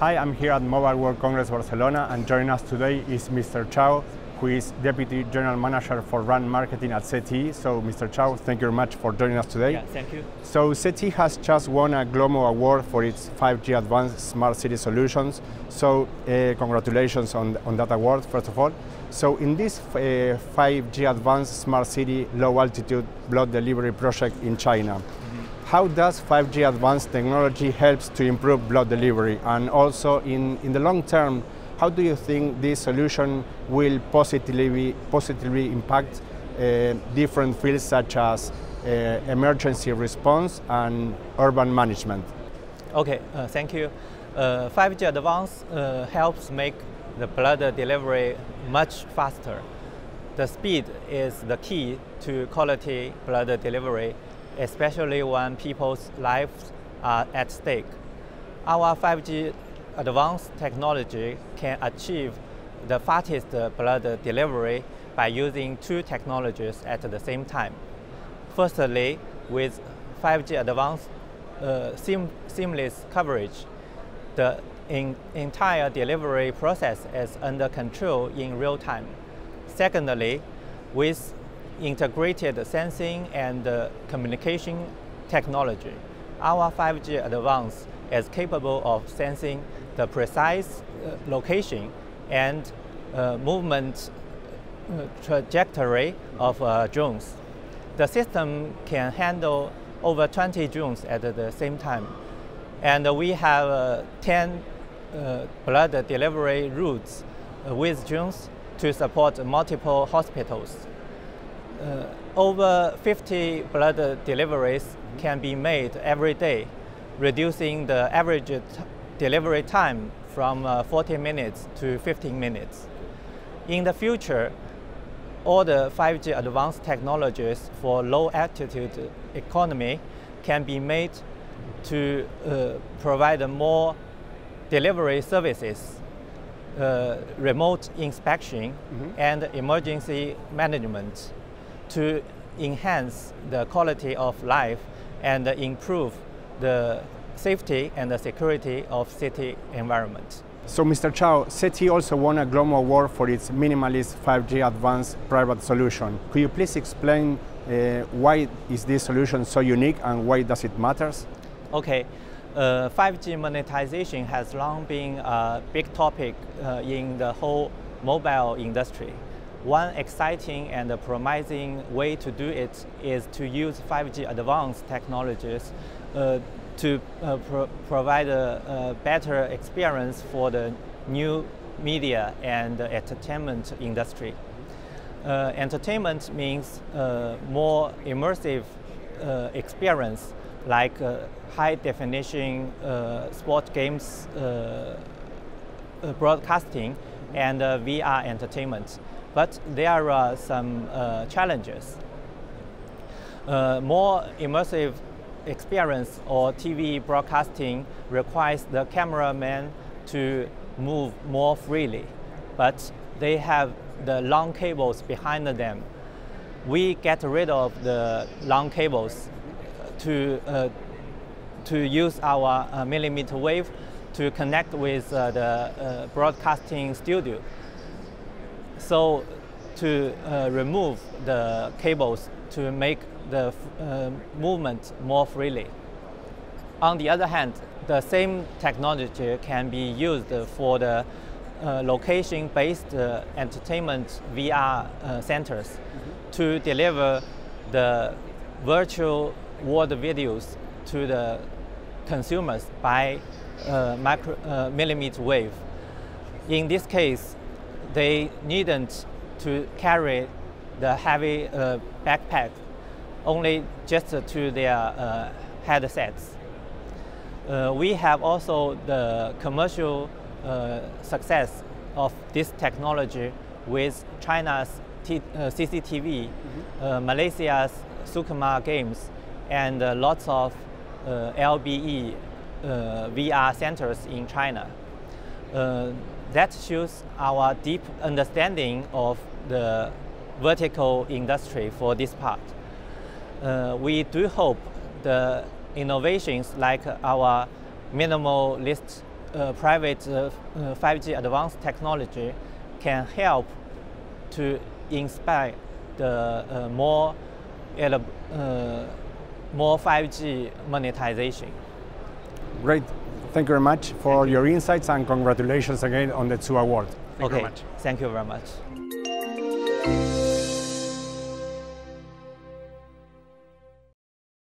Hi, I'm here at Mobile World Congress Barcelona and joining us today is Mr. Chao, who is Deputy General Manager for RAN Marketing at ZTE. So, Mr. Chao, thank you very much for joining us today. Yeah, thank you. So, ZTE has just won a GLOMO award for its 5G Advanced Smart City Solutions. So, uh, congratulations on, on that award, first of all. So, in this uh, 5G Advanced Smart City Low Altitude Blood Delivery project in China, how does 5G advanced technology helps to improve blood delivery? And also in, in the long term, how do you think this solution will positively, positively impact uh, different fields such as uh, emergency response and urban management? Okay, uh, thank you. 5G uh, Advanced uh, helps make the blood delivery much faster. The speed is the key to quality blood delivery especially when people's lives are at stake. Our 5G advanced technology can achieve the fastest blood delivery by using two technologies at the same time. Firstly, with 5G advanced uh, seam seamless coverage, the entire delivery process is under control in real time. Secondly, with integrated sensing and uh, communication technology. Our 5G Advance is capable of sensing the precise uh, location and uh, movement uh, trajectory of uh, drones. The system can handle over 20 drones at the same time. And we have uh, 10 blood delivery routes with drones to support multiple hospitals uh, over 50 blood deliveries can be made every day, reducing the average delivery time from uh, 40 minutes to 15 minutes. In the future, all the 5G advanced technologies for low altitude economy can be made to uh, provide more delivery services, uh, remote inspection, mm -hmm. and emergency management to enhance the quality of life and improve the safety and the security of city environment. So Mr. Chao, ZTE also won a GLOMO award for its minimalist 5G advanced private solution. Could you please explain uh, why is this solution so unique and why does it matters? Okay, uh, 5G monetization has long been a big topic uh, in the whole mobile industry. One exciting and promising way to do it is to use 5G advanced technologies uh, to uh, pro provide a, a, better experience for the new media and entertainment industry. Uh, entertainment means uh, more immersive uh, experience like uh, high definition sport games broadcasting and VR entertainment. But there are some uh, challenges. Uh, more immersive experience or TV broadcasting requires the cameraman to move more freely, but they have the long cables behind them. We get rid of the long cables to, uh, to use our uh, millimeter wave to connect with uh, the uh, broadcasting studio. So to uh, remove the cables to make the uh, movement more freely. On the other hand, the same technology can be used for the uh, location-based uh, entertainment VR uh, centers mm -hmm. to deliver the virtual world videos to the consumers by uh, micro, millimeter wave. In this case, they needn't to carry the heavy uh, backpack only just to their uh, headsets. Uh, we have also the commercial uh, success of this technology with China's T CCTV, mm -hmm. Malaysia's Sukma Games, and lots of LBE VR centers in China that shows our deep understanding of the vertical industry for this part. Uh, we do hope the innovations like our minimalist uh, private 5G advanced technology can help to inspire the more more 5G monetization. Great. Thank you very much for Thank your insights and congratulations again on the two awards. Thank okay. you very much. Thank you very much.